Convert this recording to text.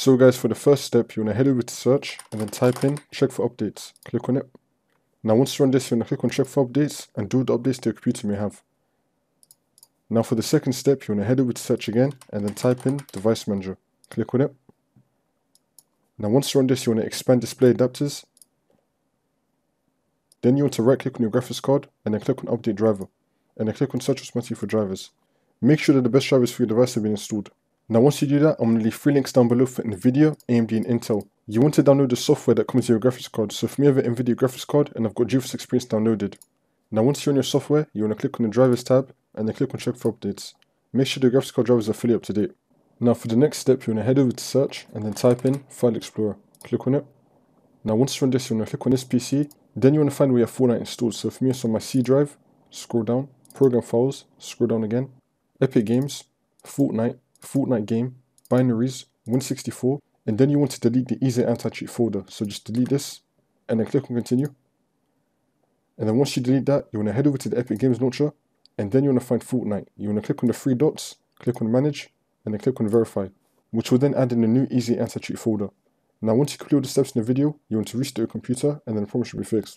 So guys, for the first step, you want to head over to search and then type in check for updates. Click on it. Now once you run this, you want to click on check for updates and do the updates to your computer may have. Now for the second step, you want to head over to search again and then type in device manager. Click on it. Now once you run this, you want to expand display adapters. Then you want to right click on your graphics card and then click on update driver. And then click on search automatically for drivers. Make sure that the best drivers for your device have been installed. Now once you do that, I'm going to leave three links down below for NVIDIA, AMD and Intel. You want to download the software that comes with your graphics card. So for me I have an NVIDIA graphics card and I've got GeForce Experience downloaded. Now once you're on your software, you want to click on the drivers tab and then click on check for updates. Make sure the graphics card drivers are fully up to date. Now for the next step, you want to head over to search and then type in File Explorer. Click on it. Now once you're on this, you want to click on this PC. Then you want to find where you have Fortnite installed. So for me it's on my C drive. Scroll down, Program Files, scroll down again. Epic Games, Fortnite, Fortnite Game, binaries, Win64, and then you want to delete the easy anti-cheat folder. So just delete this and then click on continue. And then once you delete that, you want to head over to the Epic Games launcher and then you want to find Fortnite. You want to click on the three dots, click on manage, and then click on verify, which will then add in a new easy anti-cheat folder. Now once you complete all the steps in the video, you want to restart your computer and then the problem should be fixed.